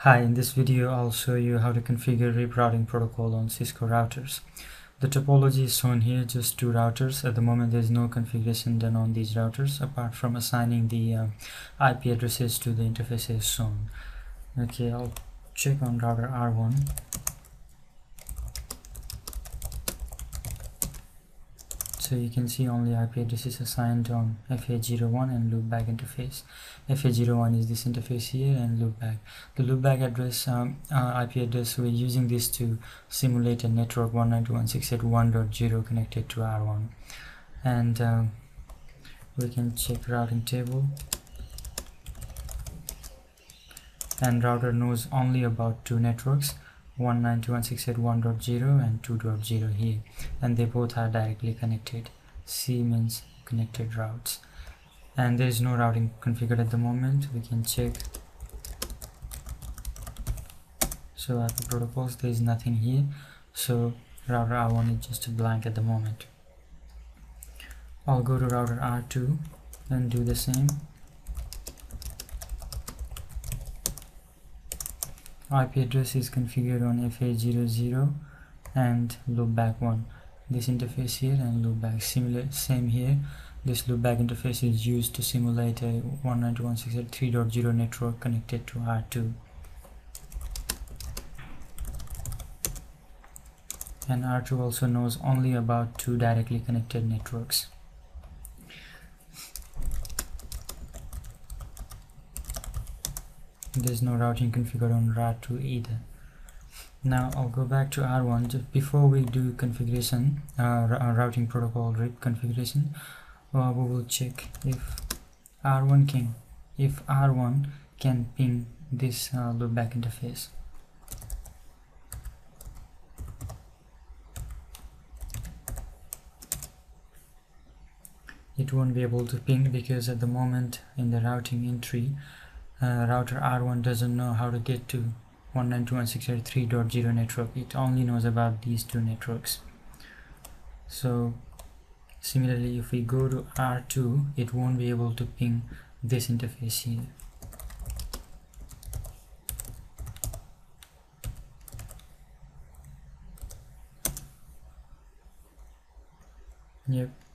Hi, in this video I'll show you how to configure RIP routing protocol on Cisco routers. The topology is shown here, just two routers. At the moment there's no configuration done on these routers apart from assigning the uh, IP addresses to the interfaces shown. Okay, I'll check on router R1. So you can see only IP address is assigned on FA01 and loopback interface. FA01 is this interface here and loopback the loopback address um, uh, IP address we're using this to simulate a network 192.168.1.0 connected to R1 and um, we can check routing table. And router knows only about two networks 192.168.1.0 and 2.0 here. And they both are directly connected C means connected routes. And there is no routing configured at the moment. We can check. So at the protocols there is nothing here. So router R1 is just a blank at the moment. I'll go to router R2 and do the same IP address is configured on FA00 and loopback 1 this interface here and loopback similar same here. This loopback interface is used to simulate a 192.168.3.0 network connected to R2 and R2 also knows only about two directly connected networks there's no routing configured on RAR2 either. Now I'll go back to R1 just before we do configuration uh, uh routing protocol RIP configuration uh, we will check if R1 can if R1 can ping this uh, loopback interface. It won't be able to ping because at the moment in the routing entry uh, router R1 doesn't know how to get to 192.168.3.0 network. It only knows about these two networks. So similarly if we go to R2 it won't be able to ping this interface here. Yep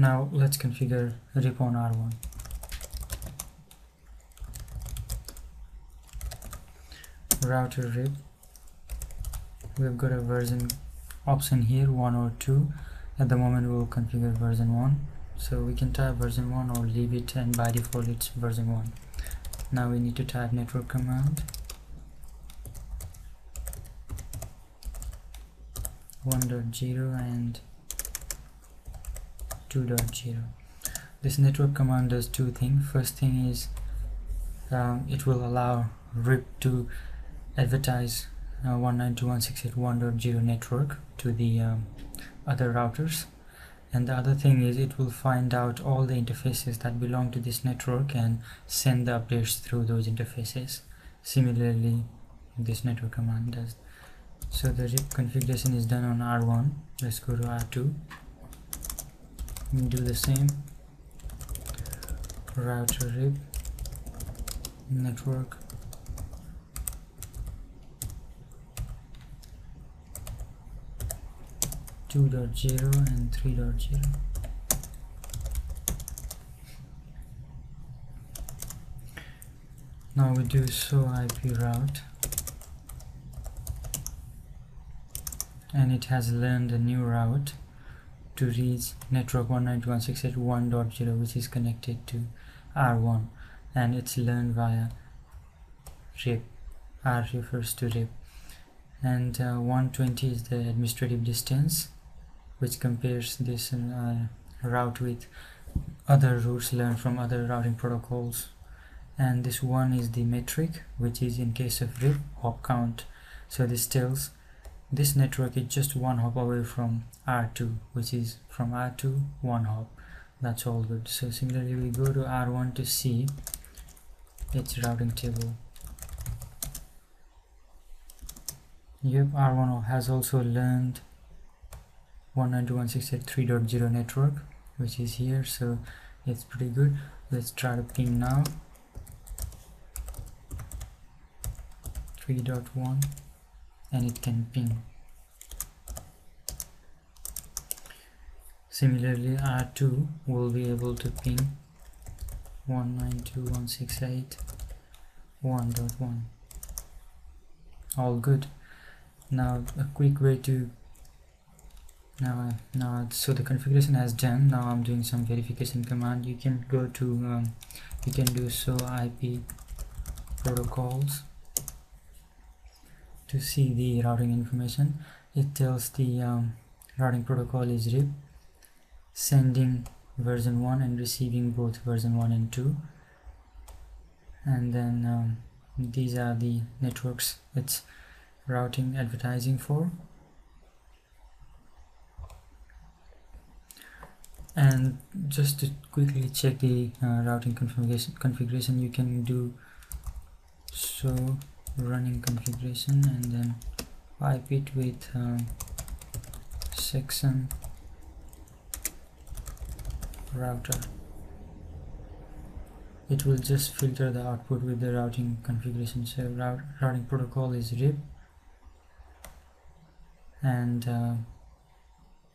Now let's configure RIP on R1. Router RIP. We've got a version option here, 1 or 2. At the moment we'll configure version 1. So we can type version 1 or leave it and by default it's version 1. Now we need to type network command. 1.0 and 2.0 this network command does two things. First thing is um, it will allow RIP to advertise uh, 192.168.1.0 network to the um, other routers. And the other thing is it will find out all the interfaces that belong to this network and send the updates through those interfaces. Similarly this network command does. So the RIP configuration is done on R1 let's go to R2 do the same? Router rip network. Two dot zero and three dot zero. Now we do show IP route. And it has learned a new route to reach network 192.168.1.0 which is connected to R1 and it's learned via RIP R refers to RIP. And uh, 120 is the administrative distance which compares this uh, route with other routes learned from other routing protocols. And this one is the metric which is in case of RIP hop count. So this tells this network is just one hop away from R2 which is from R2 one hop. That's all good. So similarly we go to R1 to see its routing table. Yep R1 has also learned 192.168.3.0 network which is here so it's pretty good. Let's try to ping now. 3.1 and it can ping. Similarly R2 will be able to ping 192.168.1.1 all good. Now a quick way to now now so the configuration has done. Now i'm doing some verification command. You can go to um, you can do show ip protocols to see the routing information. It tells the um, routing protocol is RIP sending version 1 and receiving both version 1 and 2 and then um, these are the networks it's routing advertising for. And just to quickly check the uh, routing configuration configuration you can do show running configuration and then pipe it with um, section router. It will just filter the output with the routing configuration. So route, routing protocol is RIP and uh,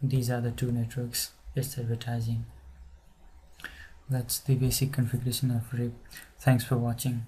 these are the two networks it's advertising. That's the basic configuration of RIP thanks for watching